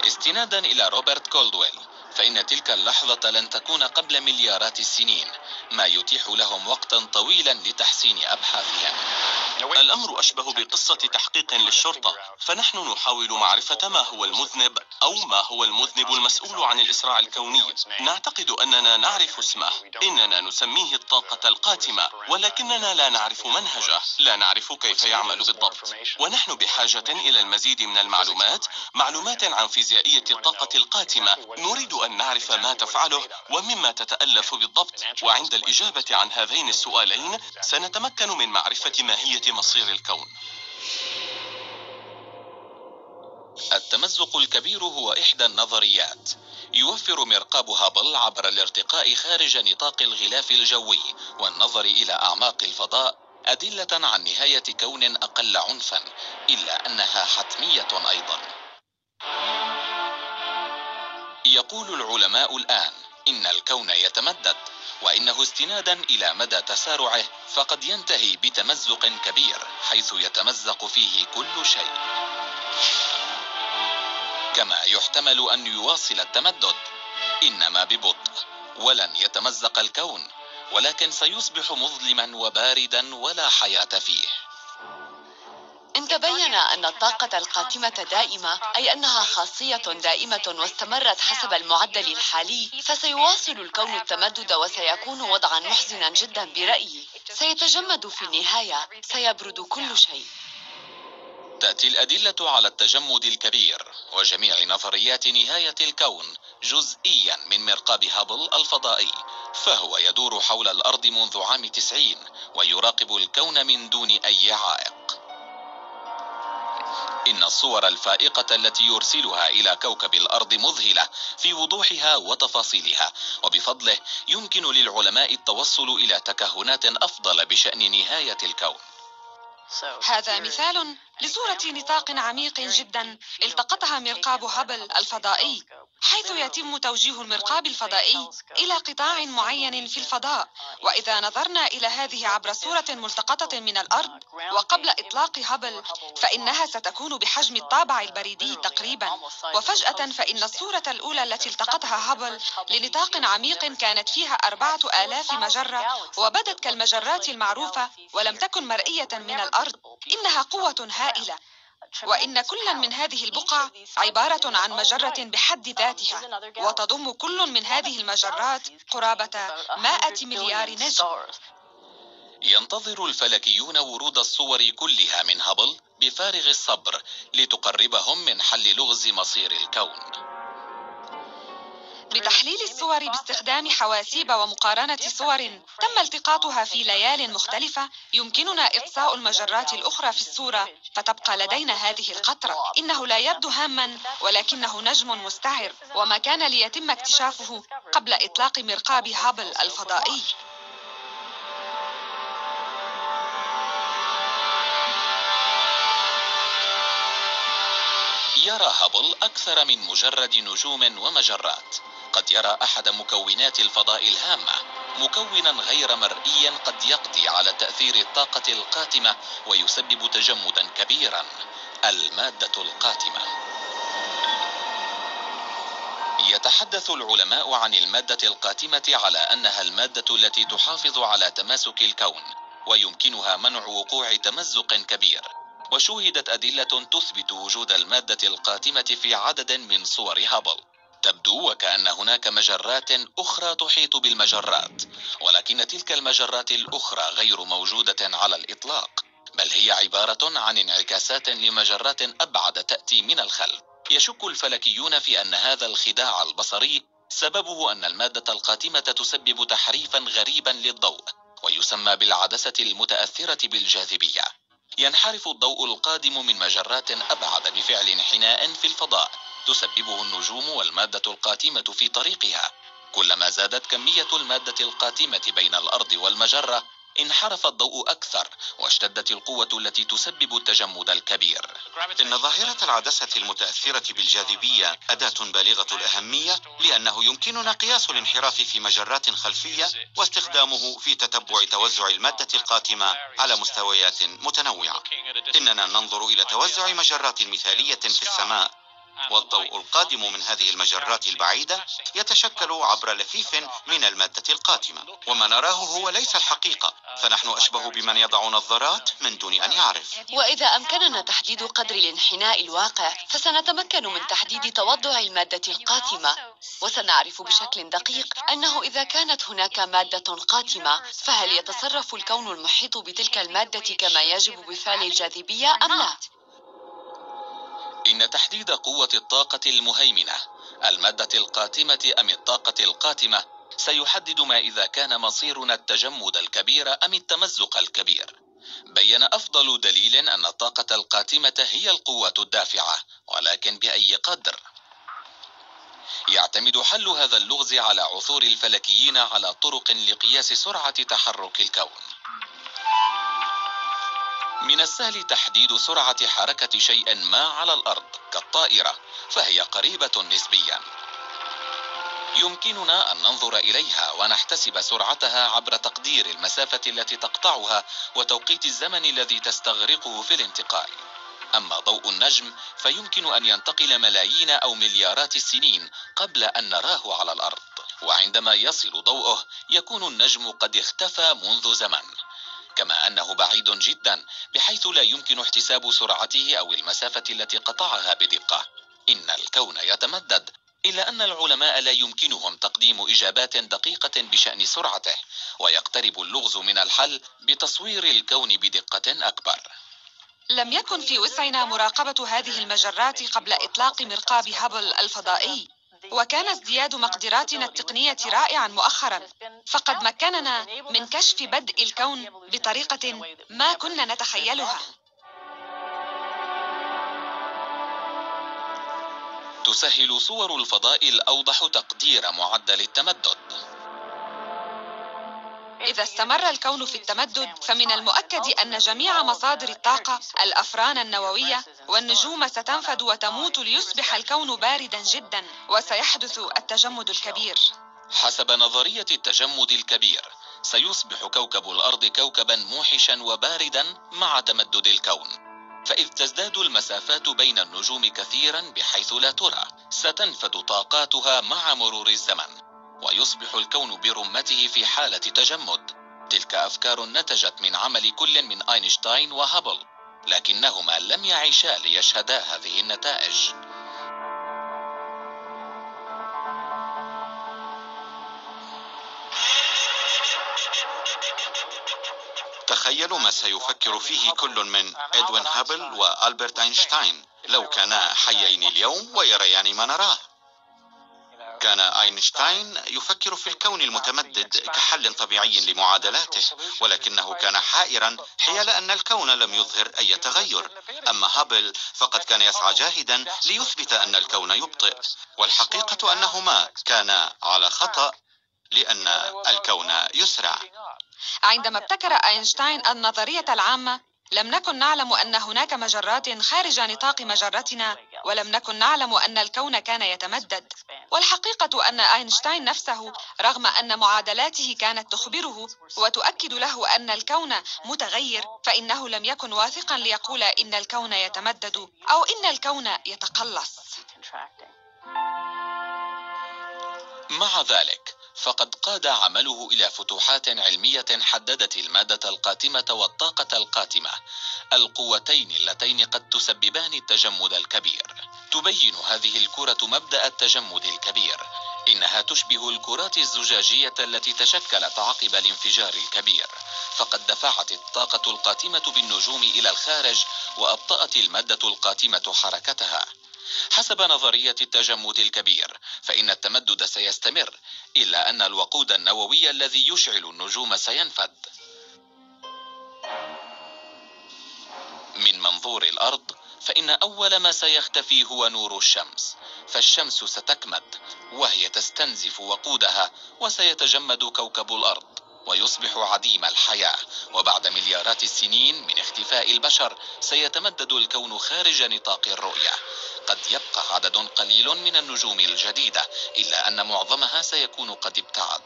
استنادا إلى روبرت كولدويل فإن تلك اللحظة لن تكون قبل مليارات السنين ما يتيح لهم وقتا طويلا لتحسين أبحاثهم. الأمر أشبه بقصة تحقيق للشرطة فنحن نحاول معرفة ما هو المذنب أو ما هو المذنب المسؤول عن الإسراع الكوني. نعتقد أننا نعرف اسمه. إننا نسميه الطاقة القاتمة ولكننا لا نعرف منهجه. لا نعرف كيف يعمل بالضبط. ونحن بحاجة إلى المزيد من المعلومات معلومات عن فيزيائية الطاقة القاتمة. نريد أن نعرف ما تفعله ومما تتألف بالضبط. وعند الإجابة عن هذين السؤالين سنتمكن من معرفة ماهية مصير الكون. التمزق الكبير هو إحدى النظريات يوفر مرقاب هابل عبر الارتقاء خارج نطاق الغلاف الجوي والنظر إلى أعماق الفضاء أدلة عن نهاية كون أقل عنفا إلا أنها حتمية أيضا. يقول العلماء الآن إن الكون يتمدد وإنه استنادا إلى مدى تسارعه فقد ينتهي بتمزق كبير حيث يتمزق فيه كل شيء. كما يحتمل أن يواصل التمدد. إنما ببطء ولن يتمزق الكون ولكن سيصبح مظلما وباردا ولا حياة فيه. إن تبين أن الطاقة القاتمة دائمة أي أنها خاصية دائمة واستمرت حسب المعدل الحالي فسيواصل الكون التمدد وسيكون وضعا محزنا جدا برأيي. سيتجمد في النهاية سيبرد كل شيء. تأتي الأدلة على التجمد الكبير وجميع نظريات نهاية الكون جزئيا من مرقاب هابل الفضائي فهو يدور حول الأرض منذ عام تسعين ويراقب الكون من دون أي عائق. إن الصور الفائقة التي يرسلها إلى كوكب الأرض مذهلة في وضوحها وتفاصيلها وبفضله يمكن للعلماء التوصل إلى تكهنات أفضل بشأن نهاية الكون. هذا مثال لصورة نطاق عميق جدا التقطها مرقاب هابل الفضائي حيث يتم توجيه المرقاب الفضائي إلى قطاع معين في الفضاء. وإذا نظرنا إلى هذه عبر صورة ملتقطة من الأرض وقبل إطلاق هابل فإنها ستكون بحجم الطابع البريدي تقريبا. وفجأة فإن الصورة الأولى التي التقطها هابل لنطاق عميق كانت فيها أربعة آلاف مجرة وبدت كالمجرات المعروفة ولم تكن مرئية من الأرض. إنها قوة هائلة وإن كل من هذه البقع عبارة عن مجرة بحد ذاتها. وتضم كل من هذه المجرات قرابة مائة مليار نجم. ينتظر الفلكيون ورود الصور كلها من هابل بفارغ الصبر لتقربهم من حل لغز مصير الكون. بتحليل الصور باستخدام حواسيب ومقارنة صور تم التقاطها في ليال مختلفة يمكننا إقصاء المجرات الأخرى في الصورة فتبقى لدينا هذه القطرة. إنه لا يبدو هاما ولكنه نجم مستعر وما كان ليتم اكتشافه قبل إطلاق مرقاب هابل الفضائي. يرى هابل أكثر من مجرد نجوم ومجرات. قد يرى أحد مكونات الفضاء الهامة مكونا غير مرئيا قد يقضي على تأثير الطاقة القاتمة ويسبب تجمدا كبيرا المادة القاتمة. يتحدث العلماء عن المادة القاتمة على أنها المادة التي تحافظ على تماسك الكون ويمكنها منع وقوع تمزق كبير. وشوهدت أدلة تثبت وجود المادة القاتمة في عدد من صور هابل. تبدو وكأن هناك مجرات أخرى تحيط بالمجرات ولكن تلك المجرات الأخرى غير موجودة على الإطلاق بل هي عبارة عن انعكاسات لمجرات أبعد تأتي من الخلف. يشك الفلكيون في أن هذا الخداع البصري سببه أن المادة القاتمة تسبب تحريفا غريبا للضوء ويسمى بالعدسة المتأثرة بالجاذبية. ينحرف الضوء القادم من مجرات أبعد بفعل انحناء في الفضاء تسببه النجوم والمادة القاتمة في طريقها. كلما زادت كمية المادة القاتمة بين الأرض والمجرة انحرف الضوء أكثر واشتدت القوة التي تسبب التجمد الكبير. إن ظاهرة العدسة المتأثرة بالجاذبية أداة بالغة الأهمية لأنه يمكننا قياس الانحراف في مجرات خلفية واستخدامه في تتبع توزع المادة القاتمة على مستويات متنوعة. إننا ننظر إلى توزع مجرات مثالية في السماء. والضوء القادم من هذه المجرات البعيدة يتشكل عبر لفيف من المادة القاتمة وما نراه هو ليس الحقيقة. فنحن أشبه بمن يضع نظارات من دون أن يعرف. وإذا أمكننا تحديد قدر الانحناء الواقع فسنتمكن من تحديد توضع المادة القاتمة وسنعرف بشكل دقيق أنه إذا كانت هناك مادة قاتمة فهل يتصرف الكون المحيط بتلك المادة كما يجب بفعل الجاذبية أم لا؟ إن تحديد قوة الطاقة المهيمنة المادة القاتمة أم الطاقة القاتمة سيحدد ما إذا كان مصيرنا التجمد الكبير أم التمزق الكبير. بين أفضل دليل أن الطاقة القاتمة هي القوة الدافعة ولكن بأي قدر؟ يعتمد حل هذا اللغز على عثور الفلكيين على طرق لقياس سرعة تحرك الكون. من السهل تحديد سرعة حركة شيء ما على الأرض كالطائرة فهي قريبة نسبيا. يمكننا أن ننظر إليها ونحتسب سرعتها عبر تقدير المسافة التي تقطعها وتوقيت الزمن الذي تستغرقه في الانتقال. أما ضوء النجم فيمكن أن ينتقل ملايين أو مليارات السنين قبل أن نراه على الأرض. وعندما يصل ضوءه يكون النجم قد اختفى منذ زمن. كما أنه بعيد جدا بحيث لا يمكن احتساب سرعته أو المسافة التي قطعها بدقة. إن الكون يتمدد إلا أن العلماء لا يمكنهم تقديم إجابات دقيقة بشأن سرعته ويقترب اللغز من الحل بتصوير الكون بدقة أكبر. لم يكن في وسعنا مراقبة هذه المجرات قبل إطلاق مرقاب هابل الفضائي. وكان ازدياد مقدراتنا التقنية رائعا مؤخرا فقد مكننا من كشف بدء الكون بطريقة ما كنا نتخيلها. تسهل صور الفضاء الأوضح تقدير معدل التمدد. إذا استمر الكون في التمدد فمن المؤكد أن جميع مصادر الطاقة الأفران النووية والنجوم ستنفد وتموت ليصبح الكون باردا جدا وسيحدث التجمد الكبير. حسب نظرية التجمد الكبير سيصبح كوكب الأرض كوكبا موحشا وباردا مع تمدد الكون. فإذ تزداد المسافات بين النجوم كثيرا بحيث لا ترى ستنفد طاقاتها مع مرور الزمن. ويصبح الكون برمته في حالة تجمد. تلك أفكار نتجت من عمل كل من أينشتاين وهابل لكنهما لم يعيشا ليشهدا هذه النتائج. تخيلوا ما سيفكر فيه كل من إدوين هابل وألبرت أينشتاين لو كانا حيين اليوم ويريان ما نراه. كان أينشتاين يفكر في الكون المتمدد كحل طبيعي لمعادلاته ولكنه كان حائرا حيال أن الكون لم يظهر أي تغير. أما هابل فقد كان يسعى جاهدا ليثبت أن الكون يبطئ والحقيقة أنهما كانا على خطأ لأن الكون يسرع. عندما ابتكر أينشتاين النظرية العامة لم نكن نعلم أن هناك مجرات خارج نطاق مجرتنا ولم نكن نعلم أن الكون كان يتمدد. والحقيقة أن أينشتاين نفسه رغم أن معادلاته كانت تخبره وتؤكد له أن الكون متغير فإنه لم يكن واثقا ليقول إن الكون يتمدد أو إن الكون يتقلص. مع ذلك فقد قاد عمله إلى فتوحات علمية حددت المادة القاتمة والطاقة القاتمة القوتين اللتين قد تسببان التجمد الكبير. تبين هذه الكرة مبدأ التجمد الكبير إنها تشبه الكرات الزجاجية التي تشكلت عقب الانفجار الكبير. فقد دفعت الطاقة القاتمة بالنجوم إلى الخارج وأبطأت المادة القاتمة حركتها. حسب نظرية التجمد الكبير فإن التمدد سيستمر إلا أن الوقود النووي الذي يشعل النجوم سينفد. من منظور الأرض فإن أول ما سيختفي هو نور الشمس فالشمس ستكمد وهي تستنزف وقودها وسيتجمد كوكب الأرض ويصبح عديم الحياة وبعد مليارات السنين من اختفاء البشر سيتمدد الكون خارج نطاق الرؤية. قد يبقى عدد قليل من النجوم الجديدة إلا أن معظمها سيكون قد ابتعد.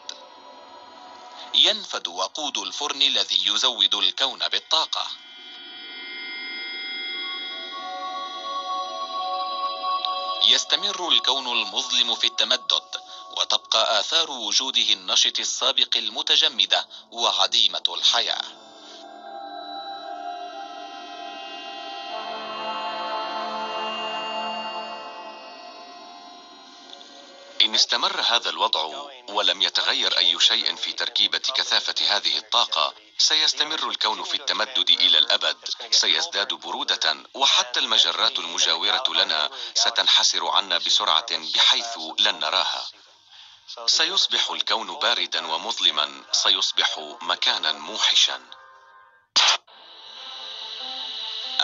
ينفد وقود الفرن الذي يزود الكون بالطاقة. يستمر الكون المظلم في التمدد وتبقى آثار وجوده النشط السابق المتجمدة وعديمة الحياة. إن استمر هذا الوضع ولم يتغير أي شيء في تركيبة كثافة هذه الطاقة سيستمر الكون في التمدد إلى الأبد سيزداد برودة وحتى المجرات المجاورة لنا ستنحسر عنا بسرعة بحيث لن نراها. سيصبح الكون باردا ومظلما سيصبح مكانا موحشا.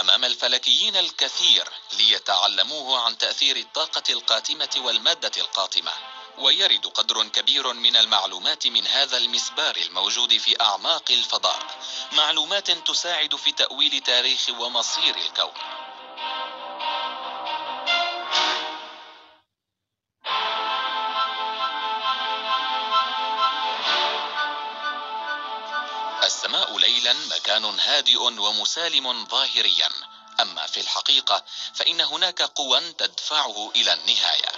أمام الفلكيين الكثير ليتعلموه عن تأثير الطاقة القاتمة والمادة القاطمة ويرد قدر كبير من المعلومات من هذا المسبار الموجود في أعماق الفضاء. معلومات تساعد في تأويل تاريخ ومصير الكون. السماء ليلا مكان هادئ ومسالم ظاهريا. أما في الحقيقة فإن هناك قوى تدفعه إلى النهاية.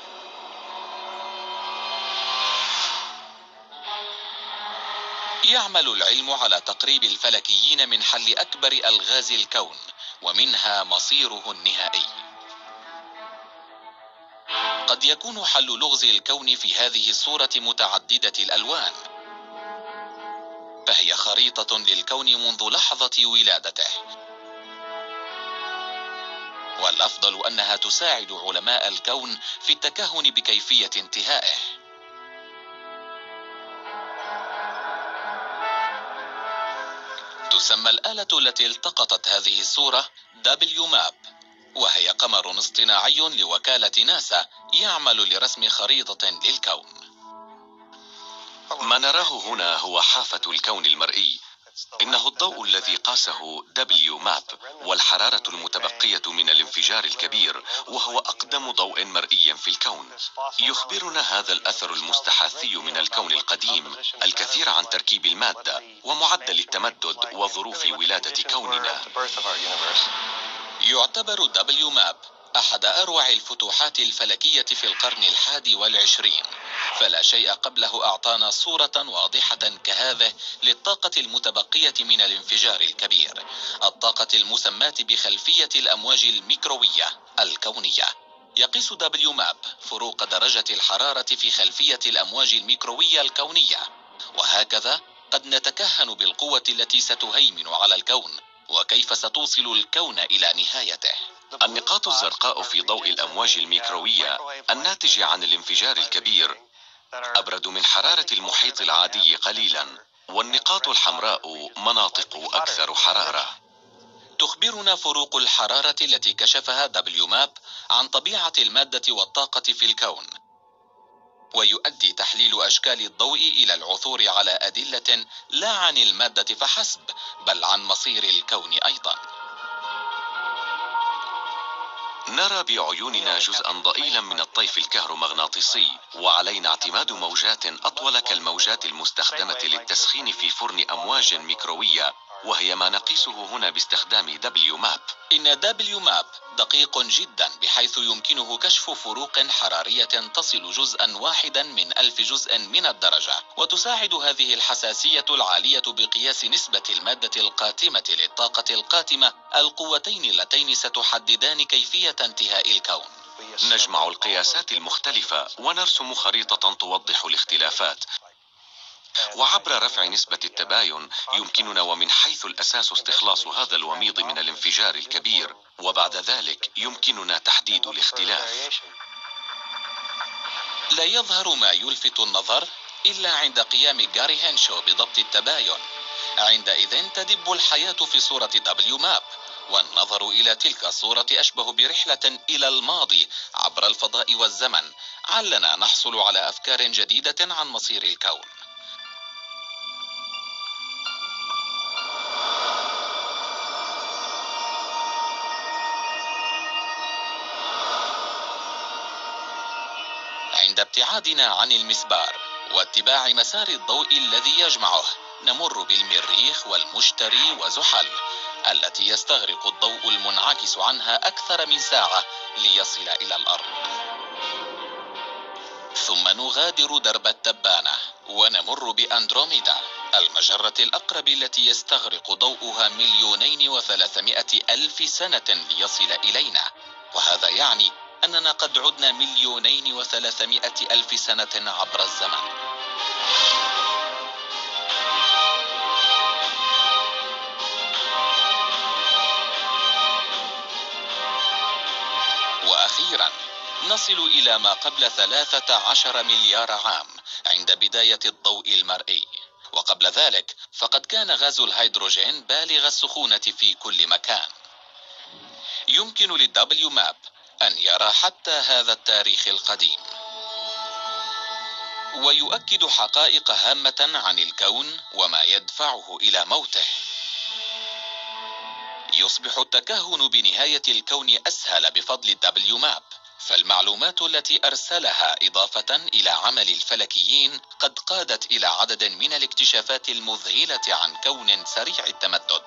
يعمل العلم على تقريب الفلكيين من حل أكبر ألغاز الكون ومنها مصيره النهائي. قد يكون حل لغز الكون في هذه الصورة متعددة الألوان. فهي خريطة للكون منذ لحظة ولادته. والأفضل أنها تساعد علماء الكون في التكهن بكيفية انتهائه. تسمى الآلة التي التقطت هذه الصورة دبليو ماب وهي قمر اصطناعي لوكالة ناسا يعمل لرسم خريطة للكون. ما نراه هنا هو حافة الكون المرئي. إنه الضوء الذي قاسه WMAP والحرارة المتبقية من الانفجار الكبير وهو أقدم ضوء مرئي في الكون. يخبرنا هذا الأثر المستحاثي من الكون القديم الكثير عن تركيب المادة ومعدل التمدد وظروف ولادة كوننا. يعتبر WMAP أحد أروع الفتوحات الفلكية في القرن الحادي والعشرين. فلا شيء قبله أعطانا صورة واضحة كهذه للطاقة المتبقية من الانفجار الكبير. الطاقة المسماة بخلفية الأمواج الميكروية الكونية. يقيس دبليو ماب فروق درجة الحرارة في خلفية الأمواج الميكروية الكونية. وهكذا قد نتكهن بالقوة التي ستهيمن على الكون. وكيف ستوصل الكون إلى نهايته؟ النقاط الزرقاء في ضوء الأمواج الميكروية الناتجة عن الانفجار الكبير أبرد من حرارة المحيط العادي قليلا والنقاط الحمراء مناطق أكثر حرارة. تخبرنا فروق الحرارة التي كشفها دبليو ماب عن طبيعة المادة والطاقة في الكون. ويؤدي تحليل أشكال الضوء إلى العثور على أدلة لا عن المادة فحسب بل عن مصير الكون أيضا. نرى بعيوننا جزءا ضئيلا من الطيف الكهرومغناطيسي وعلينا اعتماد موجات أطول كالموجات المستخدمة للتسخين في فرن أمواج ميكروية وهي ما نقيسه هنا باستخدام WMAP إن WMAP دقيق جدا بحيث يمكنه كشف فروق حرارية تصل جزءا واحدا من ألف جزء من الدرجة. وتساعد هذه الحساسية العالية بقياس نسبة المادة القاتمة للطاقة القاتمة القوتين اللتين ستحددان كيفية انتهاء الكون. نجمع القياسات المختلفة ونرسم خريطة توضح الاختلافات. وعبر رفع نسبة التباين يمكننا ومن حيث الأساس استخلاص هذا الوميض من الانفجار الكبير وبعد ذلك يمكننا تحديد الاختلاف. لا يظهر ما يلفت النظر إلا عند قيام جاري هينشو بضبط التباين. عندئذ تدب الحياة في صورة دبليو ماب والنظر إلى تلك الصورة أشبه برحلة إلى الماضي عبر الفضاء والزمن علنا نحصل على أفكار جديدة عن مصير الكون. ابتعادنا عن المسبار واتباع مسار الضوء الذي يجمعه. نمر بالمريخ والمشتري وزحل التي يستغرق الضوء المنعكس عنها أكثر من ساعة ليصل إلى الأرض. ثم نغادر درب التبانة ونمر بأندروميدا المجرة الأقرب التي يستغرق ضوءها مليونين وثلاثمائة ألف سنة ليصل إلينا. وهذا يعني أننا قد عدنا مليونين وثلاثمائة ألف سنة عبر الزمن. وأخيرا نصل إلى ما قبل ثلاثة عشر مليار عام عند بداية الضوء المرئي. وقبل ذلك فقد كان غاز الهيدروجين بالغ السخونة في كل مكان. يمكن للدبليو ماب أن يرى حتى هذا التاريخ القديم. ويؤكد حقائق هامة عن الكون وما يدفعه إلى موته. يصبح التكهن بنهاية الكون أسهل بفضل الدبليو ماب فالمعلومات التي أرسلها إضافة إلى عمل الفلكيين قد قادت إلى عدد من الاكتشافات المذهلة عن كون سريع التمدد.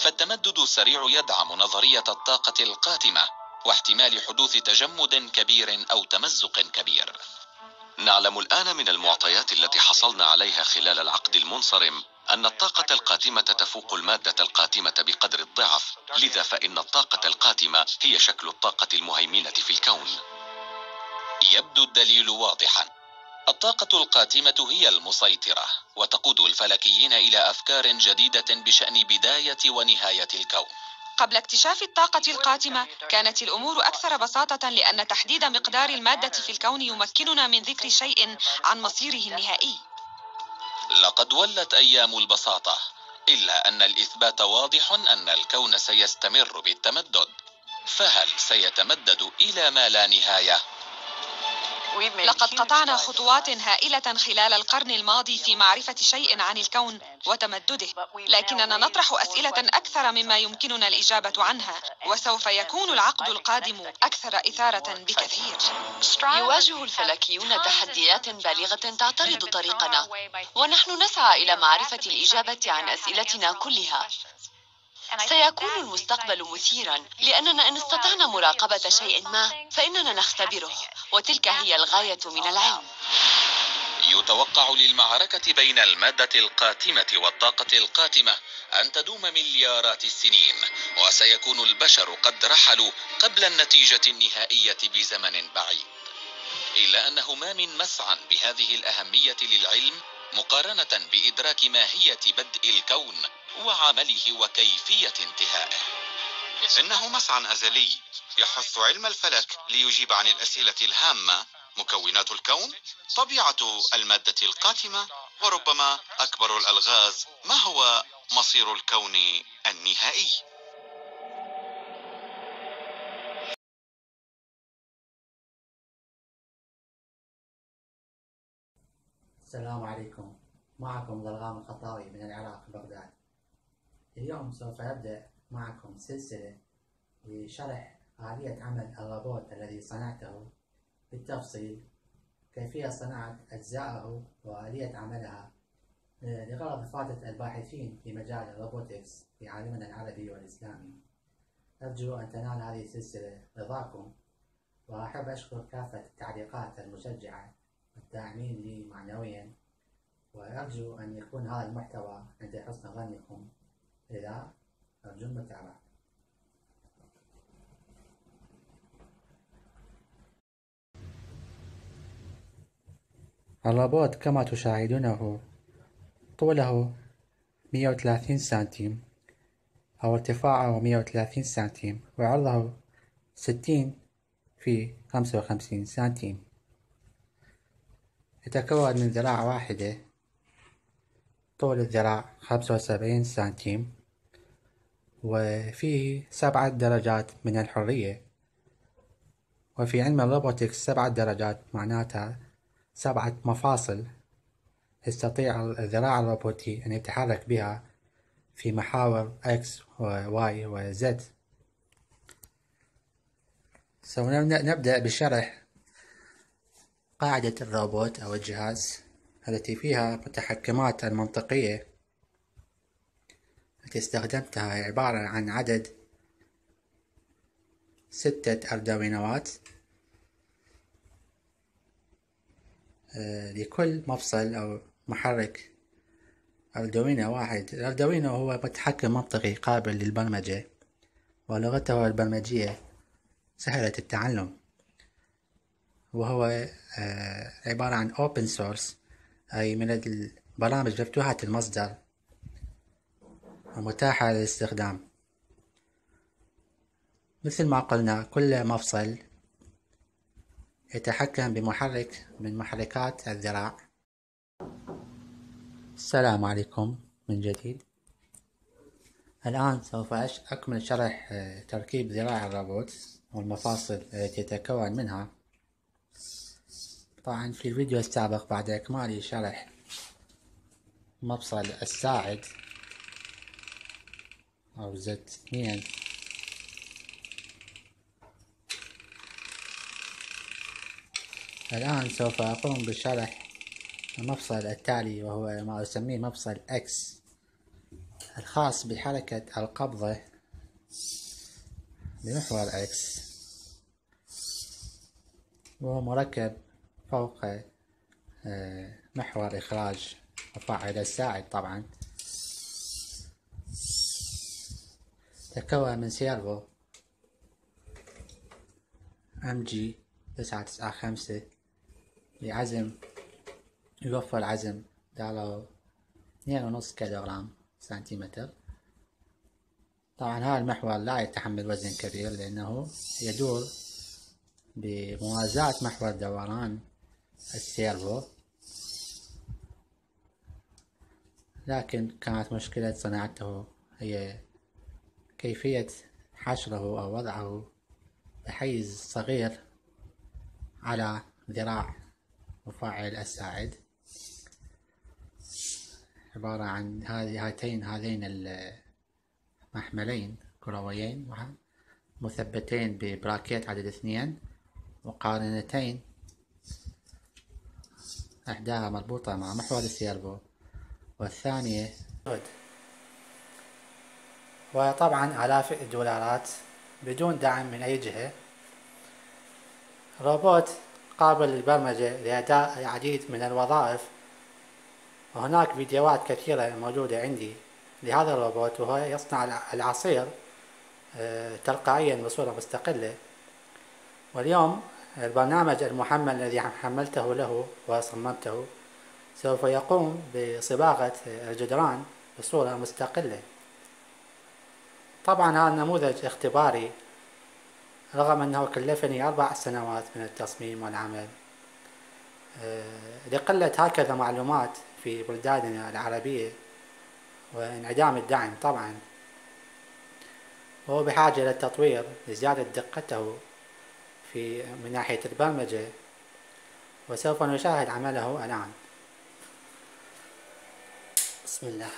فالتمدد السريع يدعم نظرية الطاقة القاتمة. واحتمال حدوث تجمد كبير أو تمزق كبير. نعلم الآن من المعطيات التي حصلنا عليها خلال العقد المنصرم أن الطاقة القاتمة تفوق المادة القاتمة بقدر الضعف لذا فإن الطاقة القاتمة هي شكل الطاقة المهيمنة في الكون. يبدو الدليل واضحا. الطاقة القاتمة هي المسيطرة وتقود الفلكيين إلى أفكار جديدة بشأن بداية ونهاية الكون. قبل اكتشاف الطاقة القاتمة كانت الأمور أكثر بساطة لأن تحديد مقدار المادة في الكون يمكننا من ذكر شيء عن مصيره النهائي لقد ولت أيام البساطة إلا أن الإثبات واضح أن الكون سيستمر بالتمدد فهل سيتمدد إلى ما لا نهاية؟ لقد قطعنا خطوات هائلة خلال القرن الماضي في معرفة شيء عن الكون وتمدده. لكننا نطرح أسئلة أكثر مما يمكننا الإجابة عنها وسوف يكون العقد القادم أكثر إثارة بكثير. يواجه الفلكيون تحديات بالغة تعترض طريقنا ونحن نسعى إلى معرفة الإجابة عن أسئلتنا كلها. سيكون المستقبل مثيرا لأننا إن استطعنا مراقبة شيء ما فإننا نختبره وتلك هي الغاية من العلم. يتوقع للمعركة بين المادة القاتمة والطاقة القاتمة أن تدوم مليارات السنين وسيكون البشر قد رحلوا قبل النتيجة النهائية بزمن بعيد. إلا أنه ما من مسعى بهذه الأهمية للعلم مقارنة بإدراك ماهية بدء الكون وعمله وكيفية انتهائه. إنه مسعى أزلي يحث علم الفلك ليجيب عن الأسئلة الهامة مكونات الكون طبيعة المادة القاتمة وربما أكبر الألغاز ما هو مصير الكون النهائي؟ السلام عليكم. معكم ضلغام الخطاوي من العراق بغداد. اليوم سوف أبدأ معكم سلسلة لشرح آلية عمل الروبوت الذي صنعته. بالتفصيل كيفية صناعة أجزائه وآلية عملها لغرض إفادة الباحثين في مجال الروبوتكس في عالمنا العربي والإسلامي. أرجو أن تنال هذه السلسلة رضاكم وأحب أشكر كافة التعليقات المشجعة والداعمين لي معنويا وأرجو أن يكون هذا المحتوى عند حسن ظنكم. إذا أرجو المتابعة الروبوت كما تشاهدونه طوله 130 سنتيم أو ارتفاعه 130 سنتيم وعرضه 60 في 55 سنتيم. يتكون من ذراع واحدة طول الذراع 75 سنتيم وفيه سبعة درجات من الحرية. وفي علم الروبوتكس سبعة درجات معناتها سبعة مفاصل يستطيع الذراع الروبوتي أن يتحرك بها في محاور X و Y و Z. سوف نبدأ بشرح قاعدة الروبوت أو الجهاز. التي فيها متحكمات المنطقية التي استخدمتها عبارة عن عدد ستة أردوينوات آه، لكل مفصل أو محرك أردوينو واحد. الأردوينو هو متحكم منطقي قابل للبرمجة ولغته البرمجية سهلة التعلم وهو آه، عبارة عن open source. أي من البرامج مفتوحة المصدر ومتاحة للاستخدام. مثل ما قلنا كل مفصل يتحكم بمحرك من محركات الذراع. السلام عليكم من جديد. الآن سوف أكمل شرح آه، تركيب ذراع الروبوت والمفاصل التي تتكون منها. طبعا في الفيديو السابق بعد إكمال شرح مفصل الساعد أو زد اثنين. الآن سوف أقوم بشرح المفصل التالي وهو ما أسميه مفصل X الخاص بحركة القبضة بمحور X وهو مركب فوق آه، محور إخراج مفصل الساعد طبعا. تكون من servo MG تسعة تسعة خمسة بعزم يوفر عزم مقدارو اثنين ونص كيلوغرام سنتيمتر. طبعا هذا المحور لا يتحمل وزن كبير لأنه يدور بموازاة محور دوران السيرفو. لكن كانت مشكلة صناعته هي كيفية حشره أو وضعه بحيز صغير على ذراع مفاعل الساعد. عبارة عن هاتين هذين المحملين كرويين مثبتين ببراكيت عدد اثنين وقارنتين إحداها مربوطة مع محور السيرفو والثانية وطبعا آلاف الدولارات بدون دعم من أي جهة. روبوت قابل للبرمجة لأداء العديد من الوظائف. وهناك فيديوهات كثيرة موجودة عندي لهذا الروبوت وهو يصنع العصير آه، تلقائيا بصورة مستقلة. واليوم البرنامج المحمل الذي حملته له وصممته سوف يقوم بصباغة الجدران بصورة مستقلة. طبعا هذا نموذج اختباري رغم أنه كلفني أربع سنوات من التصميم والعمل. آه، لقلة هكذا معلومات في بلداننا العربية وانعدام الدعم طبعا. وهو بحاجة إلى التطوير لزيادة دقته في من ناحية البرمجة وسوف نشاهد عمله الآن. بسم الله.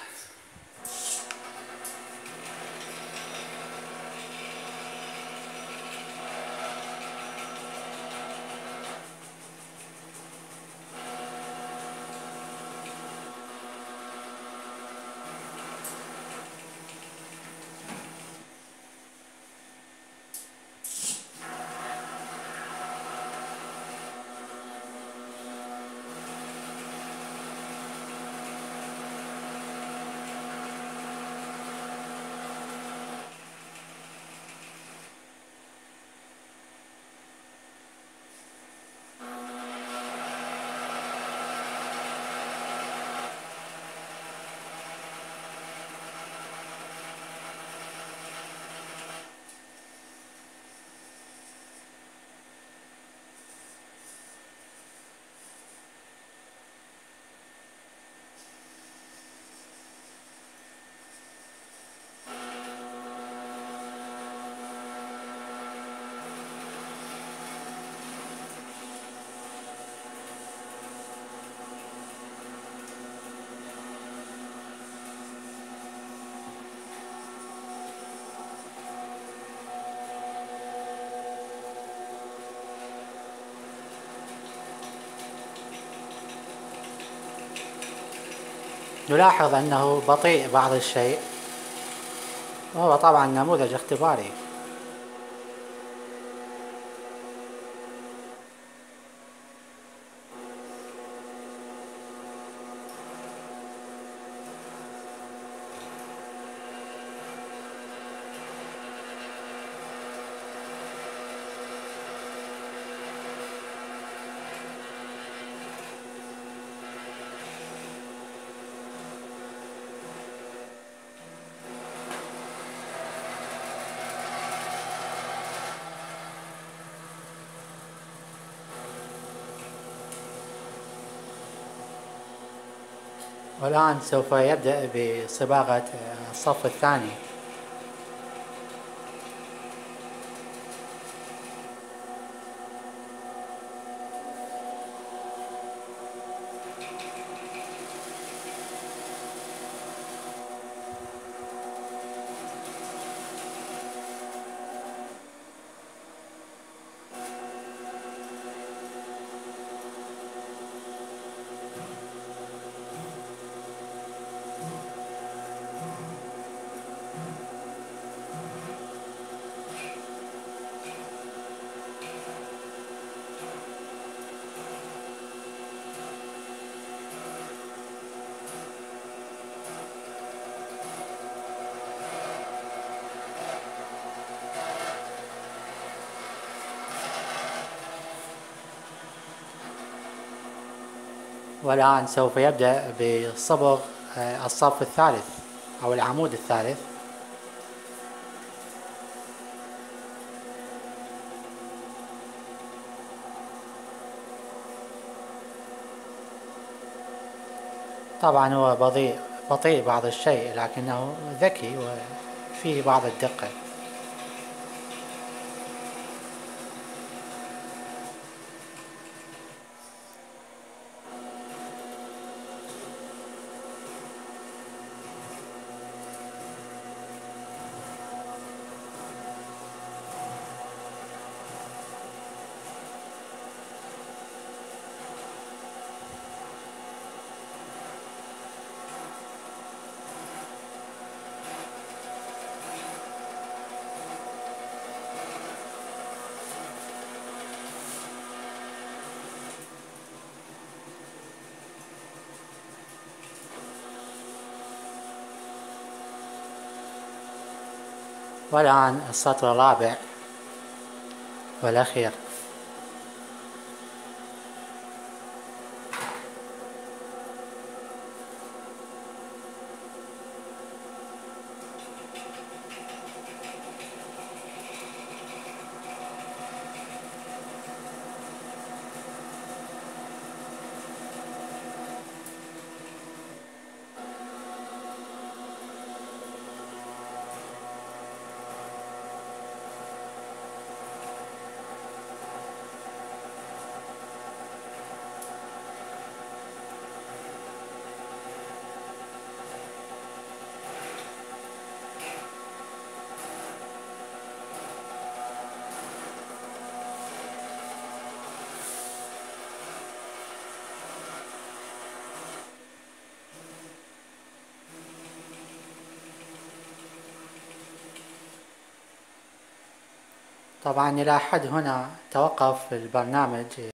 نلاحظ أنه بطيء بعض الشيء وهو طبعا نموذج اختباري. والآن سوف يبدأ بصباغة الصف الثاني. والآن سوف يبدأ بصبغ آه، الصف الثالث أو العمود الثالث. طبعا هو بطيء بطيء بعض الشيء لكنه ذكي وفيه بعض الدقة. والآن السطر الرابع والأخير. طبعا إلى حد هنا توقف البرنامج.